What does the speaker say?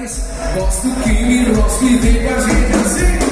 Gosto que me rosque e vem com a gente assim.